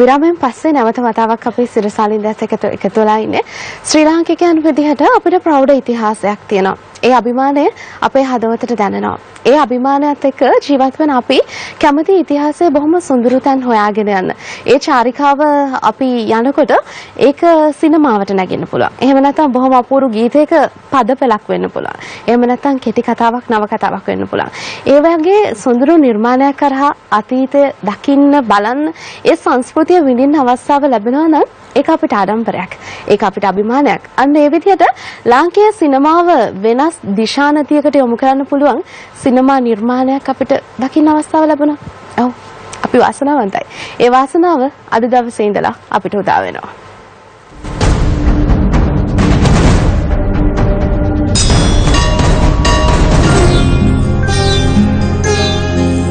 විරාමයෙන් පස්සේ නැවත වතාවක් අපි සිරසාලින්දත් එකතු එකතු වෙලා ඉන්නේ. ශ්‍රී ලාංකිකයන් විදිහට අපිට ප්‍රෞಢ ඉතිහාසයක් තියෙනවා. ඒ අභිමානය අපේ හදවතට දැනෙනවා. ඒ අභිමානයත් එක්ක ජීවත් වෙන අපි කැමති ඉතිහාසය බොහොම සුන්දර තැන් හොයාගෙන යන්න. ඒ චාරිකාව අපි යනකොට ඒක සිනමාවට නැගෙන්න පුළුවන්. එහෙම නැත්නම් බොහොම අපූර්ව ගීතයක පද පෙළක් වෙන්න පුළුවන්. එහෙම නැත්නම් කෙටි කතාවක් නව කතාවක් වෙන්න පුළුවන්. ඒ වගේ සුන්දර නිර්මාණයක් කරහා අතීතය දකින්න බලන්න ඒ සංස්කෘතිය විඳින්න අවස්ථාව ලැබෙනවා නම් ඒක අපිට ආඩම්බරයක්. ඒක අපිට අභිමානයක්. අන්න ඒ විදිහට ලාංකේය සිනමාව වෙනස් දිශානතියකට යොමු කරන්න පුළුවන් සිනමා නිර්මාණයක් අපිට දකින්න අවස්ථාව ලැබුණා. ඔව්. අපි වාසනාවන්තයි. ඒ වාසනාව අද දවසේ ඉඳලා අපිට උදා වෙනවා.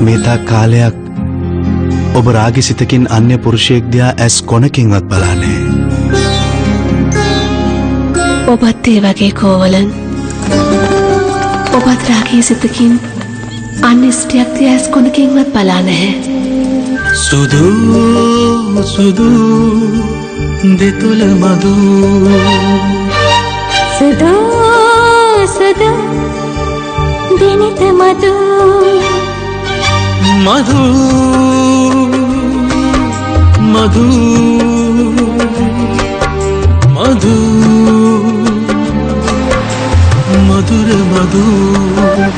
මේතා කාලයක් ඔබ රාගිසිතකින් අන්‍ය පුරුෂයෙක් දිහා ඇස් කොනකින්වත් බලානේ. ඔබත් ඒ වගේ කෝවලන් ඔබත් රාගී සිතකින් අන්න ස්ටියක් දිහා ඇස් කොනකින්වත් බලා නැහැ. සුදු සුදු දෙතුල මදු සුදු සුදු දිනිත මදු మధు మధు మధు మధుర మధు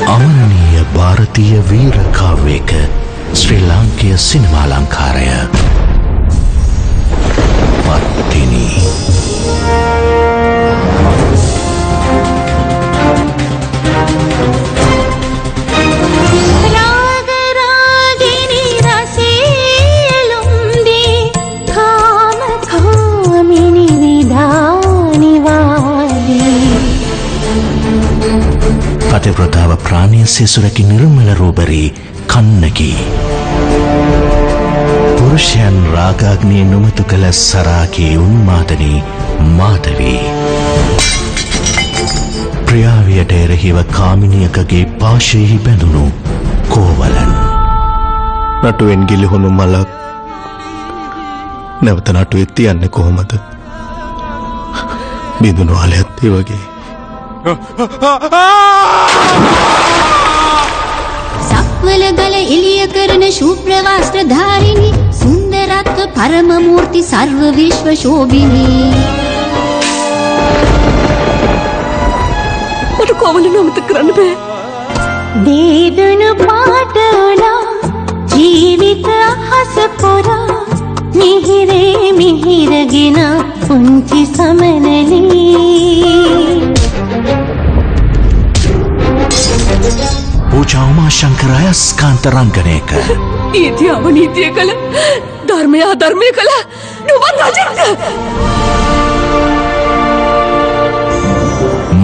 අමරණීය භාරතීය වීර කාව්‍යයක ශ්‍රී ලාංකීය සිනමා ලංකාරය පත්තිනී පතිව්‍රතාව ප්‍රාණය සෙසුරකි නිර්මල රූබරී කන්නකි. පුරුෂයන් රාගාග්නය නොමතු කළ සරාගේ උන්මාදනී මාතවී. ප්‍රියාවියට එරෙහිව කාමිනියකගේ පාශයෙහි බැඳුණු කෝවලන්. නටුවෙන් ගිලිහුණු මලක් නැවත නටුවෙත් තියන්නේ කොහොමද? බිඳුණු ආලයත් ඒ වගේ. සක්වල ගල එළිය කරන ශුභ්‍රවස්ත්‍ර ධාරිණි සුන්දරත්ව පරම මූර්ති සර්ව විශ්ව ශෝභිනී මට කෝවලන් අමතක කරන්න බෑ. දේදුණු පාටලා ජීවිත අහස පුරා මිහිරේ මිහිරගෙන පුංචි සමනලී පූජා උමාශංකර අයස්කාන්ත රංගනයක. නීතිය අවනීතිය කළ ධර්මය අධර්මය කළ නුවන් රජරක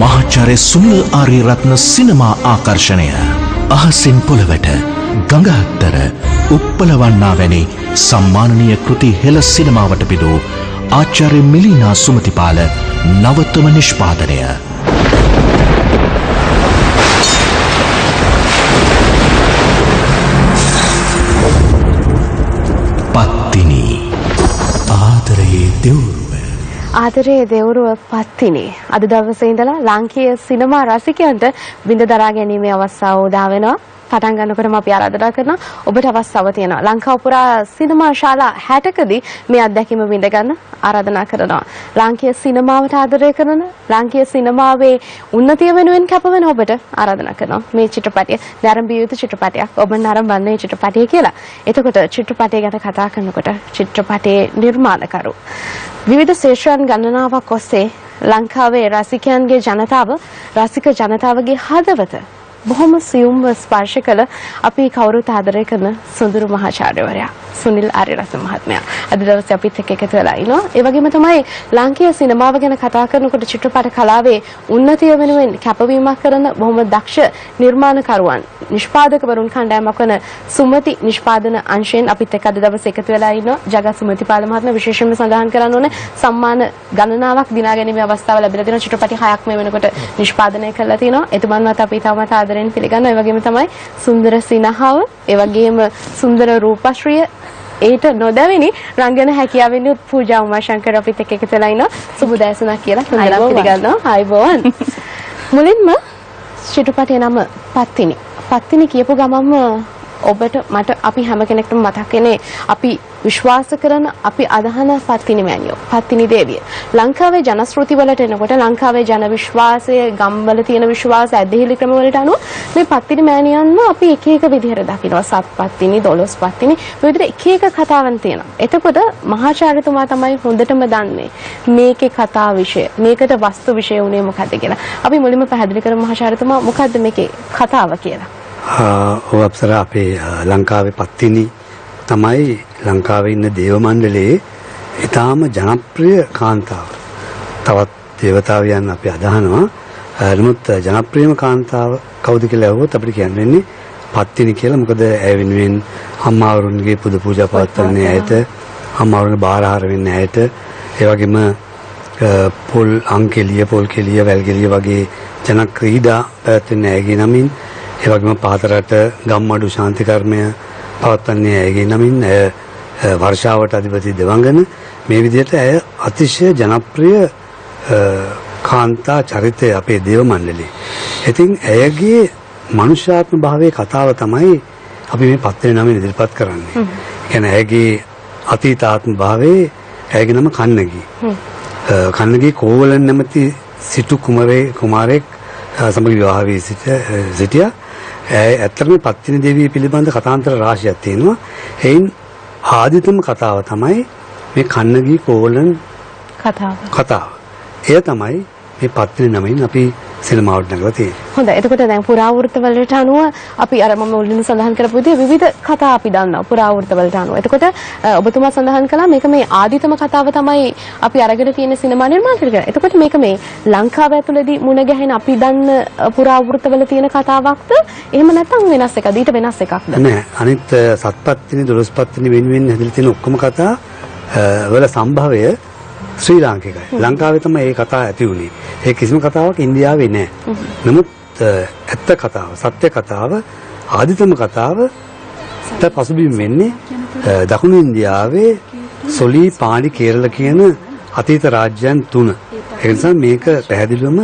මහාචාර්ය සුනිල් ආරියරත්න සිනමා ආකර්ෂණය. අහසින් පොළවට ගඟහත්තර උප්පලවන්නා වැනි සම්මානනීය කෘති හෙළ සිනමාවට පිදූ ආචාර්ය මිලිනා සුමතිපාල නවතම නිෂ්පාදනය පත්තිනි ආදරයේ දෙවුරුව. ආදරයේ දෙවුරුව පත්තිනේ. අද දවසේ ඉඳලා ලාංකීය සිනමා රසිකයන්ට බිඳ දරා ගැනීමේ අවස්ථාව උදා වෙනවා. පටන් ගන්නකොටම අපි ආරාධනා කරනවා ඔබට අවස්ථාව තියෙනවා. ලංකාව පුරා සිනමා ශාලා 60කදී මේ අත්දැකීම විඳ ගන්න ආරාධනා කරනවා. ලාංකීය සිනමාවට ආදරය කරන ලාංකීය සිනමාවේ උන්නතිය වෙනුවෙන් කැපවෙන ඔබට ආරාධනා කරනවා. මේ චිත්‍රපටය දැරඹිය යුතු චිත්‍රපටයක්. ඔබ නරඹන්නේ මේ චිත්‍රපටය කියලා. එතකොට චිත්‍රපටය ගැන කතා කරනකොට චිත්‍රපටයේ නිර්මාණකරු විවිධ ශේෂ්ත්‍රයන් ගණනාවක් ඔස්සේ ලංකාවේ රසිකයන්ගේ ජනතාව රසික ජනතාවගේ හදවත බොහොම සියුම්ව ස්පර්ශ කළ අපි කවුරුත් ආදරය කරන සුඳුරු මහාචාර්යවරයා සුනිල් ආරියරත්න මහත්මයා අද දවසේ අපිත් එක්ක එකතු වෙලා ඉනවා. ඒ වගේම තමයි ලාංකීය සිනමාව ගැන කතා කරනකොට චිත්‍රපට කලාවේ උන්නතිය වෙනුවෙන් කැපවීමක් කරන බොහොම දක්ෂ නිර්මාණකරුවන් නිෂ්පාදකවරුන් කණ්ඩායමක් වන සුමති නිෂ්පාදන අංශයෙන් අපිත් එක්ක අද දවසේ එකතු වෙලා ඉන්නවා. ජගත් සුමතිපාල මහත්මයා විශේෂයෙන්ම සඳහන් කරන්න ඕනේ සම්මාන ගණනාවක් දිනා ගැනීමේ අවස්ථාව ලැබිලා තියෙනවා. චිත්‍රපටි හයක් මේ වෙනකොට නිෂ්පාදනය කරලා තිනවා. එතුමන්වත් අපි තවමත් ආදරෙන් පිළිගන්නවා. ඒ වගේම තමයි සුන්දර සිනහව, ඒ වගේම සුන්දර රූපශ්‍රිය ඒට නොදැවෙනි රංගන හැකියාවෙන් යුත් පූජා උමාශංකර අපිත් එක්ක එකතු වෙලා ඉන්නවා සුබ දැසුණක් කියලා අයිබෝවන්. පිළිගන්නවා ආයිබෝවන් මුලින්ම චිත්‍රපටයේ නම පත්තිනි පත්තිනි කියපු ගමන්ම ඔබට මට අපි හැම කෙනෙක්ටම මතක් වෙන්නේ අපි විශ්වාස කරන අපි අදහන පත්තිනි මෑණියෝ පත්තිනි දේවිය. ලංකාවේ ජනශ්‍රුති වලට එනකොට ලංකාවේ ජන විශ්වාසය ගම්වල තියෙන විශ්වාස ඇදහිලි ක්‍රම වලට අනුව මේ පත්තිනි මෑණියන්ම අපි එක එක විදිහට දකිනවා. සත් පත්තිනි දොළොස් පත්තිනි මේ විදිහට එක එක කතාවන් තියෙනවා. එතකොට මහාචාර්යතුමා තමයි හොඳටම දන්නේ මේකේ කතා විෂය මේකට වස්තු විෂය උනේ මොකද්ද කියලා. අපි මුලින්ම පැහැදිලි කරමු මහාචාර්යතුමා මොකද්ද මේකේ කතාව කියලා. ඔව් අපසර අපේ අ, ලංකාවේ පත්තිනි තමයි ලංකාවේ ඉන්න දේව මණ්ඩලයේ ඊටාම ජනප්‍රිය කාන්තාව. තවත් දේවතාවියන් අපි අදහනවා. අ, නමුත් ජනප්‍රියම කාන්තාව කවුද කියලා අහුවොත් අපිට කියන්න වෙන්නේ පත්තිනි කියලා. මොකද ඇය වෙනුවෙන් අම්මාවරුන්ගේ පුද පූජා පවත්වන්නේ ඇයට, අම්මාවරුන්ගේ බාරහාර වෙන්නේ ඇයට, ඒ වගේම අ, පොල් අංකෙලිය, පොල් කෙලිය, වැල් කෙලිය වගේ ජන ක්‍රීඩා පැවැත්වෙන්නේ ඇයගේ නමින්. ඒ වගේම පහතරට ගම්මඩු ශාන්ති කර්මය පවත්වන්නේ ඇයගේ නමින් ඇය වර්ෂාවට අධිපති දෙවංගන මේ විදිහට ඇය අතිශය ජනප්‍රිය කාන්තා චරිතය අපේ දේව මණ්ඩලේ. ඉතින් ඇයගේ මනුෂ්‍යාත්ම භාවයේ කතාව තමයි අපි මේ පත්‍රේ නමින් ඉදිරිපත් කරන්නේ. කියන්නේ ඇයගේ අතීතාත්ම භාවයේ ඇයගේ නම කන්නගී. කන්නගී කෝවලන් නැමැති සිටු කුමරේ කුමාරයෙක් අ, සමග විවාහ වී සිටියා. ඇත්තටම පත්තිනි දේවිය පිළිබඳ කතාන්තර රාශියක් තියෙනවා. එයින් ආදිතම කතාව තමයි මේ කන්නගී කෝවලන් කතාව කතාව. එය තමයි මේ පත්තිනි නමින් අපි සිනමාවට නැගලා තියෙන්නේ. හොඳයි. එතකොට දැන් පුරාවෘත්ත වලට අනුව අපි අර මම මුලින්ම සඳහන් කරපු විදිහේ විවිධ කතා අපි දන්නවා පුරාවෘත්ත වලට අනුව. එතකොට ඔබතුමා සඳහන් කළා මේක මේ ආදිතම කතාව තමයි අපි අරගෙන තියෙන සිනමා නිර්මාණය කියලා. එතකොට මේක මේ ලංකාව ඇතුළේදී මුණ ගැහෙන අපි දන්න පුරාවෘත්ත වල තියෙන කතාවක්ද? එහෙම නැත්නම් වෙනස් එකක්ද? ඊට වෙනස් එකක්ද? නෑ අනිත් සත්පත්තිනි දොළොස්පත්තිනි වෙනුවෙන් හැදලා තියෙන ඔක්කොම කතා වල සම්භවය ශ්‍රී ලාංකිකයි. ලංකාවේ තමයි මේ කතා ඇති වුණේ. ඒ කිසිම කතාවක් ඉන්දියාවේ නෑ. නමුත් ඇත්ත කතාව, සත්‍ය කතාව, ආදිතම කතාව ට පසුබිම් වෙන්නේ දකුණු ඉන්දියාවේ සොලි පාණි කේරළ කියන අතීත රාජ්‍යයන් තුන. ඒ නිසා මේක පැහැදිලිවම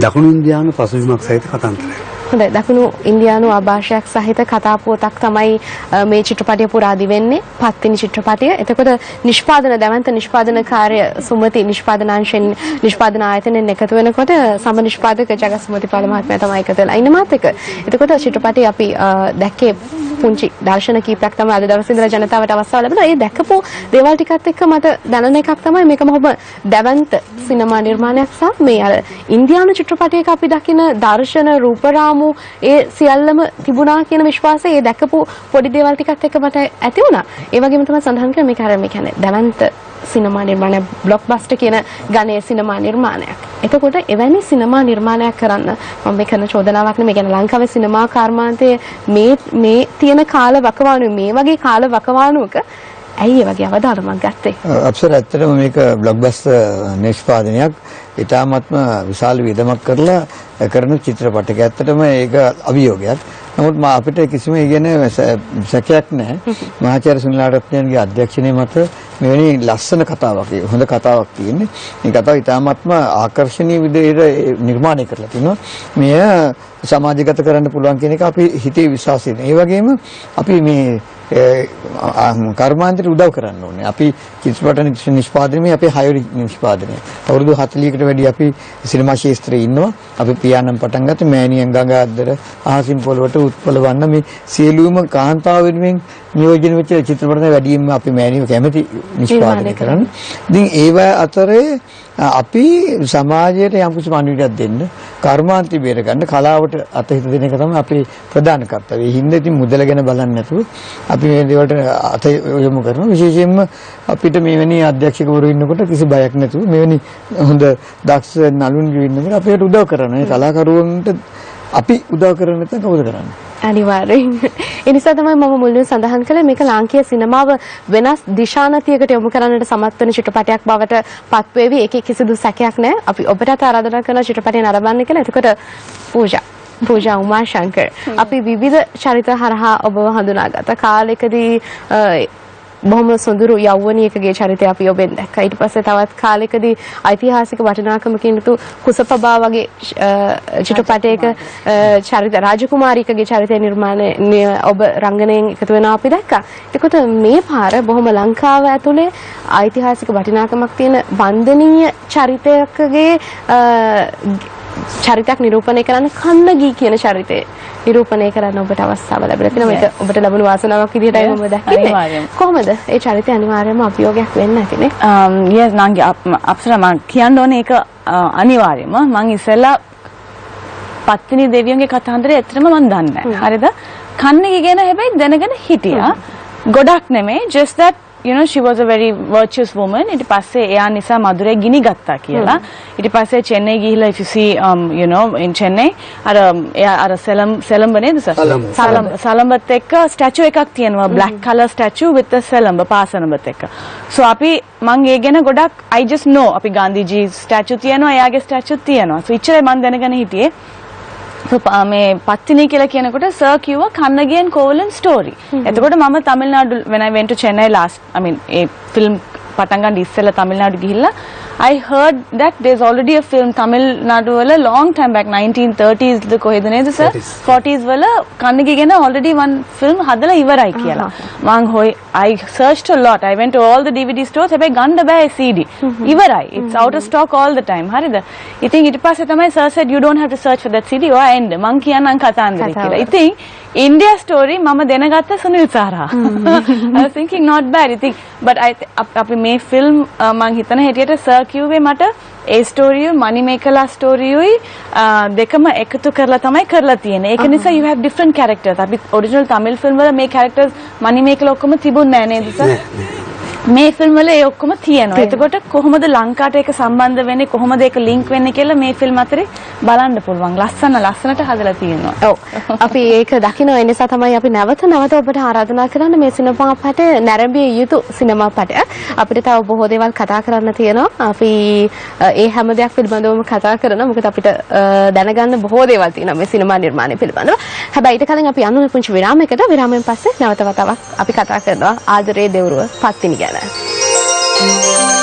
දකුණු ඉන්දියානු පසුබිමක් සහිත කතාන්තරයක්. හොඳයි දකුණු ඉන්දියානු ආభాෂයක් සහිත කතා පුවතක් තමයි අ, මේ චිත්‍රපටය පුරාදි වෙන්නේ පත්තිනි චිත්‍රපටය. එතකොට නිෂ්පාදන දැවන්ත නිෂ්පාදන කාර්ය සුමති නිෂ්පාදනාංශයෙන් නිෂ්පාදන ආයතනයෙන් එකතු වෙනකොට සම නිෂ්පාදක ජගත් සුමතිපාල මහත්මයා තමයි එකතු වෙලා ඉන්න මාත් එක්ක. එතකොට චිත්‍රපටය අපි අ, දැක්කේ පුංචි දර්ශන කීපයක් තමයි අද දවසේ ඉඳලා ජනතාවට අවස්ථාව ලැබුණා. ඒ දැකපු දේවල් ටිකත් එක්ක මට දැනෙන එකක් තමයි මේක මොහොම දැවන්ත සිනමා නිර්මාණයක් සහ මේ අර ඉන්දියානු චිත්‍රපටයක අපි දකින දර්ශන රූපරාමු ඒ සියල්ලම තිබුණා කියන විශ්වාසය ඒ දැකපු පොඩි දේවල් ටිකත් එක්ක මට ඇති වුණා. ඒ වගේම තමයි සඳහන් කරන්නේ මේක අර මේ කියන්නේ දැවන්ත සිනමා නිර්මාණයක් බ්ලොක්බස්ටර් කියන ගණයේ සිනමා නිර්මාණයක්. එතකොට එවැනි සිනමා නිර්මාණයක් කරන්න මම මේ කරන චෝදනාවක් නෙමෙයි කියන්නේ ලංකාවේ සිනමා කර්මාන්තයේ මේ මේ තියෙන කාල වකවානුවේ මේ වගේ කාල වකවානුවක ඇයි ඒ වගේ අවධානමක් ගත්තේ? අපසර ඇත්තටම මේක බ්ලොක්බස්ටර් නිෂ්පාදනයක් ඉතාමත්ම විශාල වියදමක් කරලා කරන චිත්‍රපටයක්. ඇත්තටම ඒක අභියෝගයක්. නමුත් මා අපිට කිසිම ඒ ගැන සැ- සැකයක් නැහැ. මහාචාර්ය සුනිල් ආරත්නයන්ගේ අධ්‍යක්ෂණය මත මෙවැනි ලස්සන කතාවක් හොඳ කතාවක් තියෙන්නේ. මේ කතාව ඉතාමත්ම ආකර්ෂණීය විදිහට නිර්මාණය කරලා තිනවා. මෙය සමාජගත කරන්න පුළුවන් කියන එක අපි හිතේ විශ්වාසය. ඒ වගේම අපි මේ කර්මාන්තයට උදව් කරන්න ඕනේ. අපි චිත්‍රපට නිෂ්- නිෂ්පාදනයේ අපේ හයවැනි නිෂ්පාදනය. අවුරුදු 40කට වැඩි අපි සිනමා ශාස්ත්‍රයේ ඉන්නවා. අපි පියානම් පටන් ගත්ත මෑණියන් ගංගාද්දර අහසින් පොළවට උත්පල වන්න මේ සියලුම කාන්තාව වෙනුවෙන් නියෝජනය වෙච්ච චිත්‍රපට තමයි වැඩියෙන්ම අපි මෑණියෝ කැමති නිෂ්පාදනය කරන්නේ. ඉතින් ඒව අතරේ අපි සමාජයට යම් කිසි පණිවිඩයක් දෙන්න කර්මාන්තي බේර ගන්න කලාවට අතහිත දෙන එක තමයි අපේ ප්‍රධාන කර්තව්‍යය. ඒ හින්දා ඉතින් මුදල ගැන බලන්නේ නැතුව අපි මේ දේවල්ට අත යොමු කරනවා. විශේෂයෙන්ම අපිට මෙවැනි අධ්‍යක්ෂකවරු ඉන්නකොට කිසි බයක් නැතුව මෙවැනි හොඳ දක්ෂ නළුන්ගේ ඉන්නකොට අපිට උදව් කරනවා. මේ කලාකරුවන්ට අපි උදව් කරන්නේ නැත්නම් කවුද කරන්නේ? අනිවාර්යෙන්. ඒ නිසා තමයි මම මුලින්ම සඳහන් කළේ මේක ලාංකීය සිනමාව වෙනස් දිශානතියකට යොමු කරන්නට සමත් වෙන චිත්‍රපටයක් බවට පත්වේවි. ඒකේ කිසිදු සැකයක් නැහැ. අපි ඔබටත් ආරාධනා කරන චිත්‍රපටය නරඹන්න කියලා. එතකොට පූජා පූජා උමාශංකර් අපි විවිධ චරිත හරහා ඔබව හඳුනාගත්ත කාලෙකදී බොහොම සොඳුරු යෞවනියකගේ චරිතය අපි ඔබෙන් දැක්කා. ඊට පස්සේ තවත් කාලෙකදී ඓතිහාසික වටිනාකමකින් යුතු කුසපබා වගේ අ, චිත්‍රපටයක අ, චරිත රාජකුමාරිකගේ චරිතය නිර්මාණය නිය- ඔබ රංගනයෙන් එකතු වෙනවා අපි දැක්කා. එතකොට මේ පාර බොහොම ලංකාව ඇතුලේ ඓතිහාසික වටිනාකමක් තියෙන වන්දනීය චරිතයකගේ අ, චරිතයක් නිරූපණය කරන්න කන්නගී කියන චරිතය නිරූපණය කරන්න ඔබට අවස්ථාව ලැබිලා තියෙනවා. මේක ඔබට ලැබුණු වාසනාවක් විදිහටයි මම දැක්කේ. කොහොමද? ඒ චරිතය අනිවාර්යයෙන්ම අභියෝගයක් වෙන්න ඇතිනේ. yes නංගි අප- අප්සරා මං කියන්න ඕනේ ඒක අ, අනිවාර්යයෙන්ම මං ඉස්සෙල්ලා පත්තිනි දෙවියන්ගේ කතාන්දරය ඇත්තටම මං දන්නේ නැහැ. හරිද? කන්නේ ගැන හැබැයි දැනගෙන හිටියා. ගොඩක් නෙමෙයි just that you know she was a very virtuous woman. ඊට පස්සේ එයා නිසා මధుරේ ගිනි ගත්තා කියලා. ඊට පස්සේ චෙන්නයි ගිහිල්ලා if you see um you know in chennai අර එයා අර සෙලම් සෙලම්බ නේද සර් සලම්බ සලම්බත් එක්ක ස්ටැචු එකක් තියෙනවා. Black color statue with the සෙලම්බ පාසනබත් එක්ක. So අපි මං ඒ ගැන ගොඩක් i just know. අපි ගාන්ධීජී statue තියෙනවා එයාගේ statue තියෙනවා. So ඉච්චරයි මං දැනගෙන හිටියේ මේ පත්තිනි කියලා කියනකොට සර් කිව්වා කන්නගියන් කෝවලන් ස්ටෝරි. එතකොට මම Tamil Nadu when I went to Chennai last I mean ඒ ෆිල්ම් පටන් ගන්න ඉස්සෙල්ලා තමිල්නාඩු ගිහිල්ලා I heard that there's already a film Tamil Nadu වල long time back 1930s ද කොහෙද නේද සර් 40s වල කන්නගි ගැන already one film හදලා ඉවරයි කියලා. මං හොයි I searched a lot. I went to all the DVD stores හැබැයි ගන්න බෑ CD. ඉවරයි. It's out of stock all the time. හරිද? ඉතින් ඊට පස්සේ තමයි sir said you don't have to search for that CD. ඔයා එන්න. මං කියන්නම් කතාන්දරේ කතාව. කියලා. India story මම දැනගත්ත සුනිල් සාරා. I was thinking not bad. ඉතින් but I අප- මේ අ, මං හිතන හැටියට sir කිව්වේ මට ඒ ස්ටෝරියු මනිමේකලා ස්ටෝරියුයි දෙකම එකතු කරලා තමයි කරලා තියෙන්නේ. ඒක නිසා you have different characters. අපි original tamil film වල මේ characters මනිමේකලා ඔක්කොම තිබුණේ නැහැ නේද sir? මේ ෆිල්ම් වල ඒ ඔක්කොම තියෙනවා. එතකොට කොහොමද ලංකාවට ඒක සම්බන්ධ වෙන්නේ කොහොමද ඒක ලින්ක් වෙන්නේ කියලා මේ ෆිල්ම් අතරේ බලන්න පුළුවන්. ලස්සන ලස්සනට හදලා තියෙනවා. ඔව්. අපි ඒක දකින්න ඒ නිසා තමයි අපි නැවත නැවත ඔබට ආරාධනා කරන්න මේ සිනමා පට නැරඹිය යුතු සිනමා පට. අපිට තව බොහෝ දේවල් කතා කරන්න තියෙනවා. අපි ඒ හැම දෙයක් පිළිබඳවම කතා කරනවා. මොකද අපිට දැනගන්න බොහෝ දේවල් තියෙනවා මේ සිනමා නිර්මාණය පිළිබඳව. හැබැයි ඊට කලින් අපි යන්න පුංචි විරාමයකට විරාමයෙන් පස්සේ නැවත වතාවක් අපි කතා කරනවා ආදරේ දෙවරුව පත්තිනි ගැන.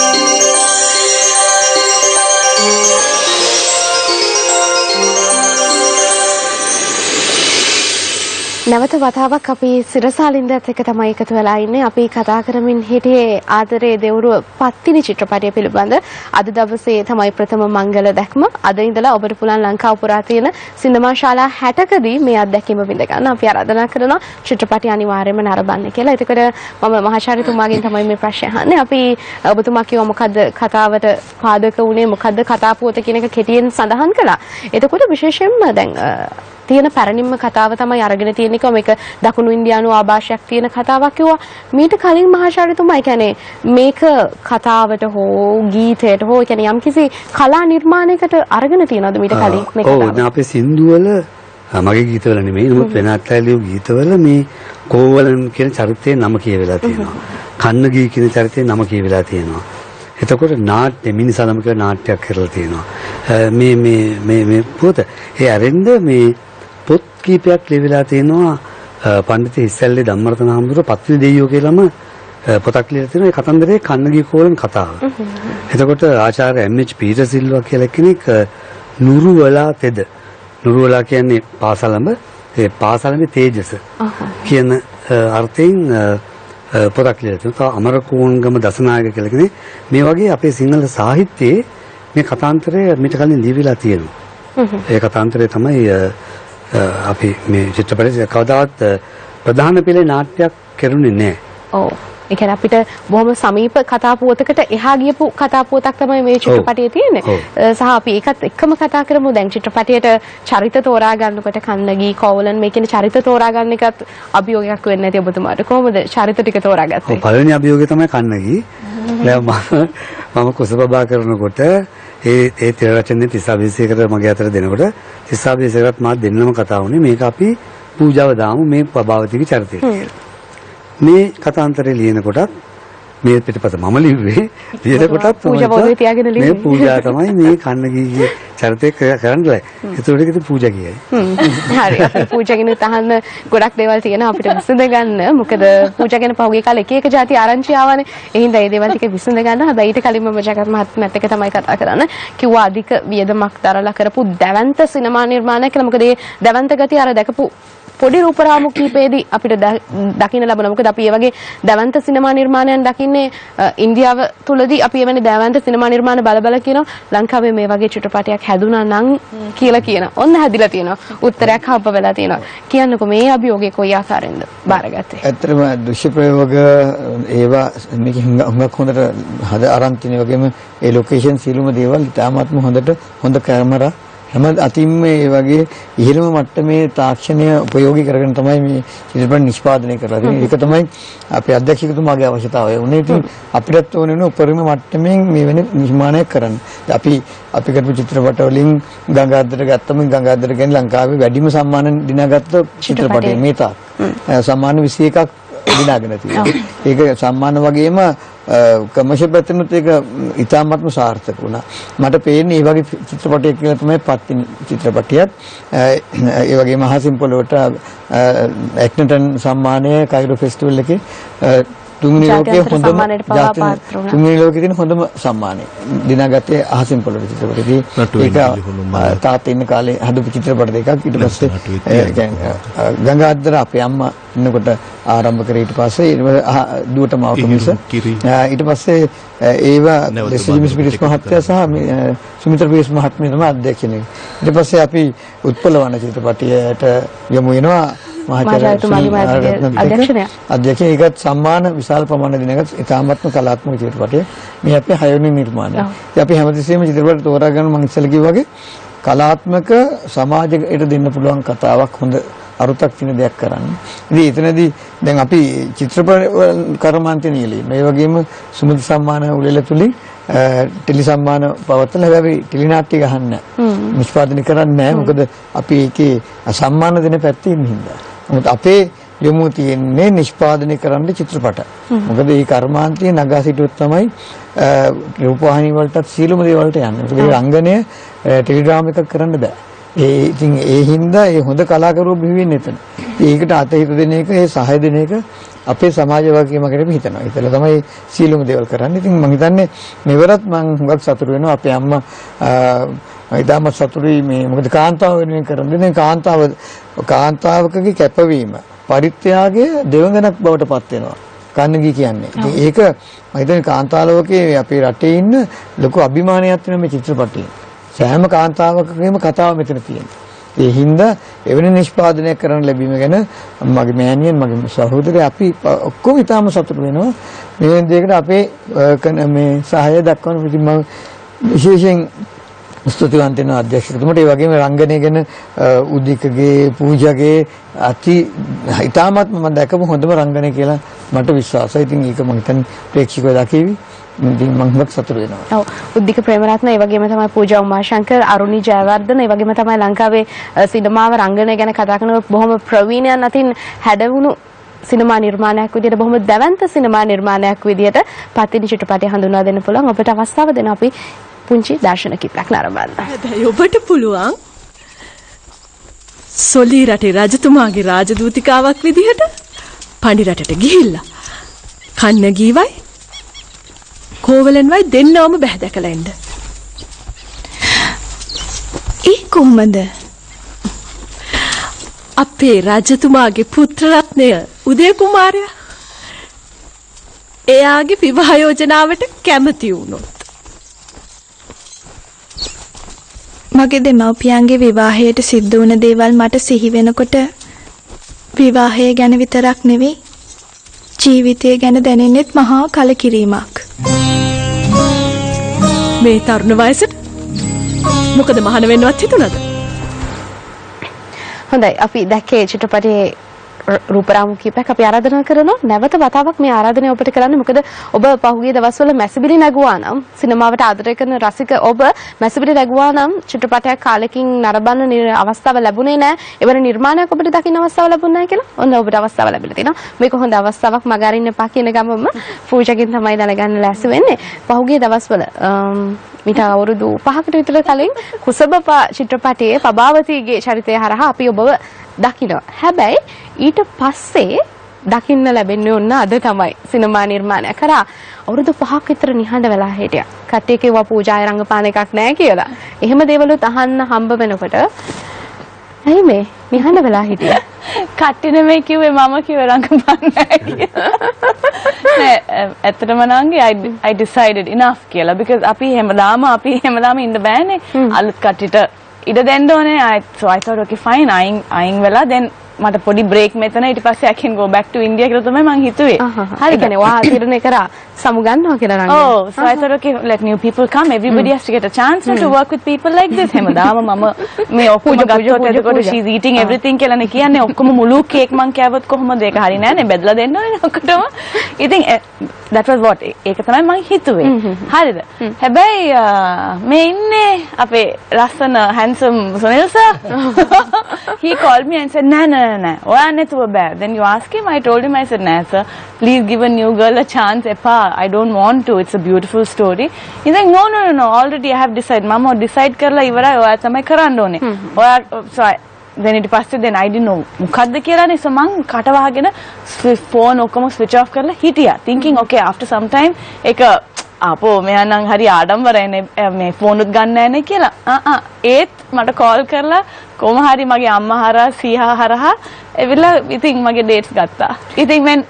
නැවත වතාවක් අපි සිරසාලින්දත් එක තමයි එකතු වෙලා ඉන්නේ. අපි කතා කරමින් හිටියේ ආදරේ දෙවරුව පත්තිනි චිත්‍රපටය පිළිබඳ. අද දවසේ තමයි ප්‍රථම මංගල දැක්ම. අද ඉඳලා ඔබට පුළුවන් ලංකාව පුරා තියෙන සිනමා ශාලා 60කදී මේ අත්දැකීම විඳ ගන්න. අපි ආරාධනා කරනවා චිත්‍රපටය අනිවාර්යයෙන්ම නරඹන්න කියලා. එතකොට මම මහාචාර්යතුමාගෙන් තමයි මේ ප්‍රශ්නේ අහන්නේ. අපි ඔබතුමා කිව්වා මොකද්ද කතාවට පාදක වුණේ මොකද්ද කතාපුවත කියන එක කෙටියෙන් සඳහන් කළා. එතකොට විශේෂයෙන්ම දැන් අ, තියෙන පැරණින්ම කතාව තමයි අරගෙන තියෙන එක මේක දකුණු ඉන්දියානු ආభాෂයක් තියෙන කතාවක් කිව්වා මීට කලින් මහාචාර්යතුමා කියන්නේ මේක කතාවට හෝ ගීතයට හෝ කියන්නේ යම්කිසි කලා නිර්මාණයකට අරගෙන තියෙනවද මීට කලින් මේ ඔව් කතාව දැන් අපේ සින්දු වල අ, මගේ ගීතවල නෙමෙයි නමුත් වෙන අත්හැලියු ගීතවල මේ කෝවලන් කියන චරිතයේ නම කියවෙලා තියෙනවා. කන්නගී කියන චරිතයේ නම කියවෙලා තියෙනවා. එතකොට නාට්‍ය මිනිසලම කියලා නාට්‍යයක් කරලා තියෙනවා. මේ මේ මේ මේ පොත ඒ අරෙන්ද මේ පොත් කීපයක් ලියවිලා තියෙනවා පඬිතු ඉස්සල්ලේ ධම්මරතන හාමුදුරුවෝ පත්‍රි දෙයියෝ කියලාම පොතක් ලියලා තියෙනවා. ඒ කතන්දරේ කන්නගී කෝලන් කතාව. එතකොට ආචාර්ය එම්.එච්. පීටර් සිල්වා කියලා කෙනෙක් නුරුවලා තෙද නුරුවලා කියන්නේ පාසලම ඒ පාසලමේ තේජස කියන අර්ථයෙන් පොතක් ලියලා තියෙනවා. තව අමරකෝන්ගම දසනායක කියලා කෙනෙක් මේ වගේ අපේ සිංහල සාහිත්‍යයේ මේ කතාන්තරය මිට කලින් ලියවිලා තියෙනවා. ඒ කතාන්තරය තමයි අපි මේ චිත්‍රපටයේ කවදාවත් ප්‍රධාන පෙළේ නාට්‍යයක් කරුණේ නැහැ. ඔව් ඒ කියන්නේ අපිට බොහොම සමීප කතා පුවතකට එහා ගියපු කතා පුවතක් තමයි මේ චිත්‍රපටයේ තියෙන්නේ. සහ අපි ඒකත් එක්කම කතා කරමු. දැන් චිත්‍රපටයට චරිත තෝරා ගන්නකොට කන්නගී කෝවලන් මේ කියන චරිත තෝරා ගන්න එකත් අභියෝගයක් වෙන්නේ නැති ඔබතුමාට. කොහොමද චරිත ටික තෝරාගත්තේ? ඔව් පළවෙනි අභියෝගය තමයි කන්නගී. මම මම කුසබබා කරනකොට ඒ ඒ තිර තිස්සා විශේෂයකට මගේ අතට දෙනකොට තිස්සා විශේෂයකට මාත් දෙන්නම කතා වුණේ මේක අපි පූජාව දාමු මේ පබාවතිගේ චරිතය කියලා. මේ කතාන්තරේ ලියනකොටත් මේ පිටපත මම ලිව්වේ ලියන කොටත් පූජා මේ. පූජා තමයි මේ කන්න ගියේ චරිතය ක- කරන්න ලයි. ඒතකොට ඒකද පූජා කියයි. හරි. අපි පූජාගෙන තහන්න ගොඩක් දේවල් තියෙනවා අපිට විසඳ ගන්න. මොකද පූජාගෙන පහුගිය කාලේ එක එක જાති ආරංචි ආවනේ. ඒ හින්දා ඒ දේවල් ටික විසඳ ගන්න. හැබැයි ඊට කලින්ම මම ජගත් මහත්මයාත් එක්ක තමයි කතා කරන්න. කිව්වා අධික වියදමක් දරලා කරපු දැවන්ත සිනමා නිර්මාණයක් කියලා. මොකද ඒ දැවන්ත ගතිය අර දැකපු පොඩි රූපරාමු කීපයේදී අපිට ද- දකින්න ලැබුණා. මොකද අපි ඒ වගේ දැවන්ත සිනමා නිර්මාණයන් දකින්නේ අ, ඉන්දියාව තුලදී අපි එවැනි දැවන්ත සිනමා නිර්මාණ බල බල කියනවා ලංකාවේ මේ වගේ චිත්‍රපටයක් හැදුනා නම් කියලා කියනවා. ඔන්න හැදිලා තියෙනවා. උත්තරයක් හම්බ වෙලා තියෙනවා. කියන්නකෝ මේ අභියෝගය කොයි ආකාරයෙන්ද බාරගත්තේ? ඇත්තටම දෘශ්‍ය ප්‍රයෝග ඒවා මේක හුඟ- හුඟක් හොඳට හද අරන් තියෙන වගේම ඒ ලොකේෂන් සියලුම දේවල් ඉතාමත්ම හොඳට හොඳ කැමරා හැම අතින්ම ඒ වගේ ඉහළම මට්ටමේ තාක්ෂණය උපයෝගී කරගෙන තමයි මේ චිත්‍රපට නිෂ්පාදනය කරලා තියෙන්නේ. ඒක තමයි අපේ අධ්‍යක්ෂකතුමාගේ අවශ්‍යතාවය. උනේ ඉතින් අපිටත් ඕන වෙන උපරිම මට්ටමින් මේ වෙන නිර්මාණයක් කරන්න. අපි අපි කරපු චිත්‍රපට වලින් ගංගාදර ගත්තම ගංගාදර කියන්නේ ලංකාවේ වැඩිම සම්මාන දිනාගත්ත චිත්‍රපටය මේ තාක්. සම්මාන 21ක් දිනාගෙන තියෙනවා. ඒක සම්මාන වගේම කමර්ෂල් පැත්තෙනුත් ඒක ඉතාමත්ම සාර්ථක වුණා. මට පේන්නේ මේ වගේ චිත්‍රපටයක් කියලා තමයි පත්තිනි චිත්‍රපටියත්. ඒ වගේම අහසින් පොළොවට ඇක්නටන් සම්මානය කයිරෝ ෆෙස්ටිවල් එකේ තුන්වෙනි ලෝකයේ හොඳම සම්මානයට පවා ජාත්‍යන්තර- පාත්‍ර වුණා. තුන්වෙනි ලෝකයේ තියෙන හොඳම සම්මානය. දිනාගත්තේ අහසින් පොළොවට චිත්‍රපටයේදී. ඒක. තාත්තා ඉන්න කාලේ හදපු චිත්‍රපට දෙකක් ඊට පස්සේ නටුවේ ඒ කියන්නේ ගංගාදර අපේ අම්මා ඉන්නකොට ආරම්භ කරේ ඊට පස්සේ දුවට මාවක මිස ඊට පස්සේ ඒවා බඳුන පිරිස් මහත්තයා සහ සුමිත්‍ර පිරිස් මහත්මිය තමයි අධ්‍යක්ෂණය ඊට පස්සේ අපි උත්පලවන චිත්‍රපටයට යමු වෙනවා මහාචාර්යතුමාගේ අධ්‍යක්ෂණය. අධ්‍යක්ෂණය ඒකත් සම්මාන විශාල ප්‍රමාණයක් දෙනකත් ඉතාමත්ම කලාත්මක චිත්‍රපටය මේ අපේ හයවෙනි නිර්මාණය. ඉතින් අපි හැමතිස්සෙම චිත්‍රපට තෝරාගන්න මම ඉස්සෙල්ලා කිව්වා වගේ කලාත්මක සමාජයට දෙන්න පුළුවන් කතාවක් හොඳ අරුතක් තියෙන දෙයක් කරන්න. ඉතින් එතනදී දැන් අපි චිත්‍රපට කර්මාන්තේ නියලී. මේ වගේම සුමුදු සම්මාන උළෙල තුලින් ටෙලි සම්මාන පවත්වලා හැබැයි ටෙලි නාට්‍ය ගහන්න නිෂ්පාදනය කරන්නේ නැහැ. මොකද අපි ඒකේ සම්මාන දෙන පැත්තේ ඉන්න හින්දා. නමුත් අපේ යොමු තියෙන්නේ නිෂ්පාදනය කරන්න චිත්‍රපට. මොකද මේ කර්මාන්තයේ නගා සිටුවොත් තමයි රූපවාහිනී වලටත් සියලුම දේවල් වලට යන්නේ. මොකද මේ රංගනය ටෙලිග්‍රාම් එකක් කරන්න බෑ. ඒ ඉතින් ඒ හින්දා ඒ හොඳ කලාකරුවෝ බිහි වෙන්නේ එතන. ඒකට අතහිත දෙන එක, ඒ සහාය දෙන එක අපේ සමාජ වගකීමකට හිතනවා. ඒතල තමයි සියලුම දේවල් කරන්නේ. ඉතින් මම හිතන්නේ මෙවරත් මම හුඟක් සතුටු වෙනවා අපේ අම්මා ඉතාම සතුටුයි මේ මොකද කාන්තාව වෙනුවෙන් කරන්නේ. දැන් කාන්තාව කාන්තාවකගේ කැපවීම පරිත්‍යාගය දෙවඟනක් බවට පත් වෙනවා. කන්නගී කියන්නේ. ඉතින් ඒක මම හිතන්නේ කාන්තාලෝකයේ අපේ රටේ ඉන්න ලොකු අභිමානයක් වෙන මේ චිත්‍රපටයේ. සෑම කාන්තාවකගේම කතාව මෙතන තියෙනවා. ඒ හින්දා එවැනි නිෂ්පාදනයක් කරන්න ලැබීම ගැන මගේ මෑණියන් මගේ සහෝදරය අපි ඔක්කොම ඉතාම සතුටු වෙනවා. මේ දෙයකට අපේ මේ සහාය දක්වන ඉතින් මම විශේෂයෙන් ස්තුතිවන්ත වෙනවා අධ්‍යක්ෂකතුමට ඒ වගේම රංගනය ගැන අ, උදිකගේ පූජාගේ අති ඉතාමත්ම මම දැකපු හොඳම රංගනය කියලා මට විශ්වාසයි. ඉතින් ඒක මම හිතන්නේ ප්‍රේක්ෂකයෝ දකිවි. ඉතින් මම හුඟක් සතුටු වෙනවා. ඔව් උද්දික ප්‍රේමරත්න ඒ වගේම තමයි පූජා උමාශංකර් අරුණි ජයවර්ධන ඒ වගේම තමයි ලංකාවේ අ, සිනමාව රංගනය ගැන කතා කරන බොහොම ප්‍රවීණයන් අතින් හැඩවුණු සිනමා නිර්මාණයක් විදිහට බොහොම දැවැන්ත සිනමා නිර්මාණයක් විදිහට පත්තිනි චිත්‍රපටය හඳුන්වා දෙන්න පුළුවන් ඔබට අවස්ථාව දෙන අපි පුංචි දර්ශන කිපයක් නරඹන්න. හැබැයි ඔබට පුළුවන් සොලී රටේ රජතුමාගේ රාජදූතිකාවක් විදිහට පණි රටට ගිහිල්ලා කන්න ගීවයි කෝවලන්වයි දෙන්නවම බැහැ දැකලා එන්න. ඒ කොහොමද? අපේ රජතුමාගේ පුත්‍රරත්නය උදය කුමාරයා එයාගේ විවාහ යෝජනාවට කැමති වුණොත් මගේ දෙමව්පියන්ගේ විවාහයට සිද්ධ වුණ දේවල් මට සිහි වෙනකොට විවාහය ගැන විතරක් නෙවෙයි ජීවිතය ගැන දැනෙන්නෙත් මහා කලකිරීමක්. මේ තරුණ වයසට මොකද මහන වෙන්නවත් හිතුණද? හොඳයි අපි දැක්කේ චිත්‍රපටයේ රූපරාමු කීපයක් අපි ආරාධනා කරනවා. නැවත වතාවක් මේ ආරාධනය ඔබට කරන්න. මොකද ඔබ පහුගිය දවස්වල මැසිබිලි නැගුවා නම් සිනමාවට ආදරය කරන රසික ඔබ මැසිබිලි නැගුවා නම් චිත්‍රපටයක් කාලෙකින් නරඹන්න නිර- අවස්ථාව ලැබුණේ නැහැ එවන නිර්මාණයක් ඔබට දකින්න අවස්ථාව ලැබුණේ නැහැ කියලා ඔන්න ඔබට අවස්ථාව ලැබිලා තිනවා මේක හොඳ අවස්ථාවක් මග අරින්න එපා කියන ගමම පූජකින් තමයි දැනගන්න ලෑස්ති වෙන්නේ. පහුගිය දවස්වල අම්, මීට අවුරුදු පහකට විතර කලින් කුසබපා චිත්‍රපටයේ පබාවතීගේ චරිතය හරහා අපි ඔබව දකිනවා. හැබැයි ඊට පස්සේ දකින්න ලැබෙන්නේ ඔන්න අද තමයි සිනමා නිර්මාණය කරා අවුරුදු පහක් විතර නිහඬ වෙලා හිටියා. කට්ටිය කිව්වා පූජාය රංගපාන එකක් නැහැ කියලා. එහෙම දේවලුත් අහන්න හම්බ වෙනකොට ඇයි මේ? නිහඬ වෙලා හිටියේ? කට්ටිය නෙමෙයි කිව්වේ මම කිව්වේ රංගපාන්න නැහැ කියලා. නෑ ඇත්තටම නංගි I decided enough කියලා. Because අපි හැමදාම අපි හැමදාම ඉන්න බෑනේ. අලුත් කට්ටියට ඉඩ දෙන්න ඕනේ. So I thought okay fine අයින් අයින් වෙලා then මට පොඩි break මෙතන ඊට පස්සේ I can go back to India කියලා තමයි මං හිතුවේ. හරි කියන්නේ වා තීරණය කරා සමු ගන්නවා කියලා රංගන. Oh, so I thought, okay, let new people come. Everybody has to get a chance to work with people like this. හැමදාම මම මේ ඔක්කොම ගත්තොත් එතකොට she's eating everything කියලානේ කියන්නේ. ඔක්කොම මුළු කේක් මං කෑවොත් කොහොමද ඒක හරි නෑනේ. බෙදලා දෙන්න ඕනේ ඔක්කොටම. ඉතින් eh, that was what ඒක තමයි මං හිතුවේ. හරිද? හැබැයි මේ ඉන්නේ අපේ ලස්සන handsome Sunil sir. he called me and said, "නෑ නෑ නෑ, නෑ. ඔයා නැතුව බෑ." Then you ask him, I told him, I said, "නෑ sir, please give a new girl a chance. එපා. I don't want to. It's a beautiful story." He's like, "No, no, no, no. Already I have decided. මම decide කරලා ඉවරයි. ඔයා තමයි කරන්න ඕනේ." ඔයා so I, then ඊට පස්සේ then I didn't know මොකද්ද කියලානේ so මං කට වහගෙන ෆෝන් ඔක්කොම switch off කරලා හිටියා thinking okay after some time ඒක අපෝ මෙයා නම් හරි ආඩම්බරයිනේ මේ ෆෝන් උත් ගන්න නැහැ නේ කියලා ආ ආ ඒත් මට කෝල් කරලා කොහොම හරි මගේ අම්මා හරහා සීහා හරහා එවිලා ඉතින් මගේ ඩේට්ස් ගත්තා ඉතින් මෙන්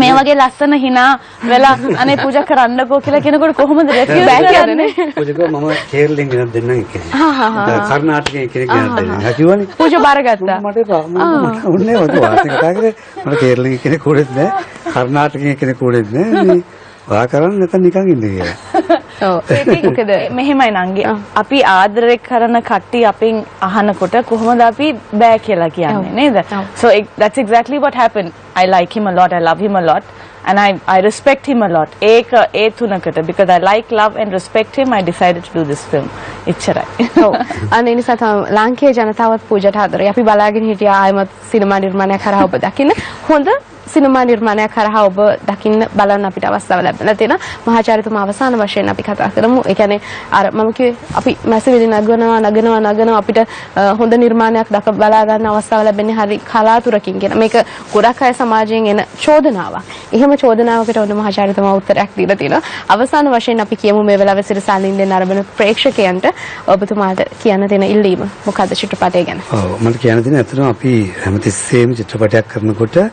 මේ වගේ ලස්සන hina වෙලා අනේ පූජා කරන්නකෝ කියලා කෙනෙකුට කොහොමද refuse කරන්නේ පූජකව මම කේරළෙන් ගෙනත් දෙන්නම් කියන්නේ. කර්ණාටකයෙන් කෙනෙක් ගෙනත් දෙන්නම්. හැකියවනේ. පූජා බාරගත්තා. මට. මම මට උන්නේ ඔය වාසිය කතා කරේ මට කේරළෙන් කෙනෙක් උඩෙත් නෑ. කර්ණාටකයෙන් කෙනෙක් උඩෙත් නෑ. ඔයා කරන්නේ නැත්නම් නිකන් ඉන්න කියලා. ඔව්. මොකද? මෙහෙමයි නංගි. අපි ආදරය කරන කට්ටිය අපෙන් අහනකොට කොහොමද අපි බෑ කියලා කියන්නේ නේද? so it, that's exactly what happened. I like him a lot i love him a lot and i i respect him a lot. ඒක ඒ තුනකට. Because i like love and respect him i decided to do this film. එච්චරයි. ඔව්. අන්න ඒ නිසා තමයි ලාංකේය ජනතාවත් පූජට ආදරේ. අපි බලාගෙන හිටියා ආයමත් සිනමා නිර්මාණයක් කරා ඔබ දකින්න. හොඳ සිනමා නිර්මාණයක් කරා ඔබ දකින්න බලන්න අපිට අවස්ථාව ලැබෙලා තියෙනවා. මහාචාර්යතුමා අවසාන වශයෙන් අපි කතා කරමු. ඒ කියන්නේ අර මම කිව්වේ අපි මැසවිලි නගනවා නගනවා නගනවා අපිට අ, හොඳ නිර්මාණයක් දක බලා ගන්න අවස්ථාව ලැබෙන්නේ හරි කලාතුරකින් කියන. මේක ගොඩක් අය සමාජයෙන් එන චෝදනාවක්. එහෙම චෝදනාවකට ඔන්න මහාචාර්යතුමා උත්තරයක් දීලා තියෙනවා. අවසාන වශයෙන් අපි කියමු මේ වෙලාවේ සිරසාලින්දෙන් අරබන ප්‍රේක්ෂකයන්ට ඔබතුමාට කියන්න තියෙන ඉල්ලීම මොකද්ද චිත්‍රපටය ගැන? ඔව් මට කියන්න තියෙන ඇත්තටම අපි හැමතිස්සෙම චිත්‍රපටයක් කරනකොට අ,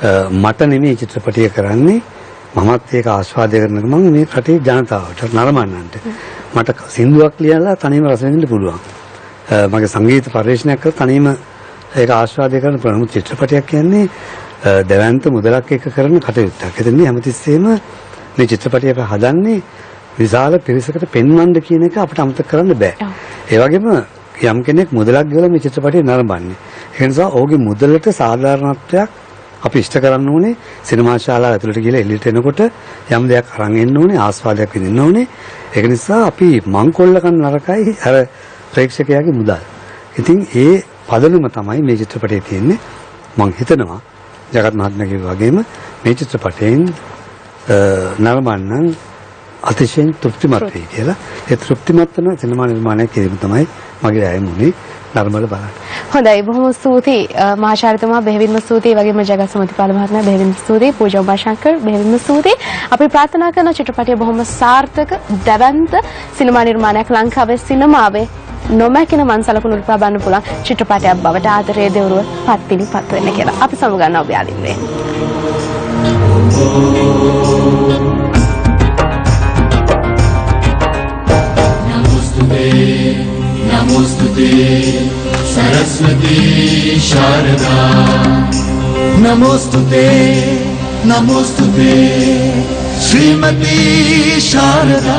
මට නෙමෙයි චිත්‍රපටිය කරන්නේ මමත් ඒක ආස්වාදය කරන මම මේ රටේ ජනතාවට නරඹන්නන්ට මට සින්දුවක් ලියලා තනියම රස විඳින්න පුළුවන් මගේ සංගීත පරිශ්‍රණයක් කරලා තනියම ඒක ආස්වාදය කරන ප්‍රමුඛ චිත්‍රපටයක් කියන්නේ දැවැන්ත මුදලක් එක කරන කටයුත්තක්. එතනදී හැමතිස්සෙම මේ චිත්‍රපටිය අපි හදන්නේ විශාල පිරිසකට පෙන්වන්න කියන එක අපිට අමතක කරන්න බෑ. ඒ වගේම යම් කෙනෙක් මුදලක් ගෙවලා මේ චිත්‍රපටිය නරඹන්නේ. ඒ නිසා ඔහුගේ මුදලට සාධාරණත්වයක් අපි ඉෂ්ට කරන්න ඕනේ සිනමා ශාලාව ඇතුළට ගිහලා එළියට එනකොට යම් දෙයක් අරන් එන්න ඕනේ ආස්වාදයක් විඳින්න ඕනේ. ඒක නිසා අපි මංකොල්ල කන නරකයි අර ප්‍රේක්ෂකයාගේ මුදල්. ඉතින් ඒ පදනම තමයි මේ චිත්‍රපටයේ තියෙන්නේ. මං හිතනවා ජගත් මහත්මයා කිව්වා වගේම මේ චිත්‍රපටයෙන් අ, නරඹන්න අතිශයින් තෘප්තිමත් වෙයි කියලා. ඒ තෘප්තිමත් වෙන සිනමා නිර්මාණයක් කිරීම තමයි මගේ අයමුනේ නර්මල බලන්න. හොඳයි. බොහොම ස්තුතියි. අ, මහාචාර්යතුමා බෙහෙවින්ම ස්තුතියි. වගේම ජගත් සමතිපාල මහත්මයා බෙහෙවින්ම ස්තුතියි. පූජා උමාශංකර් බෙහෙවින්ම ස්තුතියි. අපි ප්‍රාර්ථනා කරන චිත්‍රපටය බොහොම සාර්ථක දැවැන්ත සිනමා නිර්මාණයක් ලංකාවේ සිනමාවේ නොමැකෙන මන්සලකුණු උල්පා බන්න පුළුවන් චිත්‍රපටයක් බවට ආදරයේ දෙවරුව පත්තිනි පත් වෙන්න කියලා අපි සමුගන්න ඔබ යාලින්දේ नमोस्तु सरस्वती शारदा। नमोस्तु ते नमोस्तु ते श्रीमती शारदा।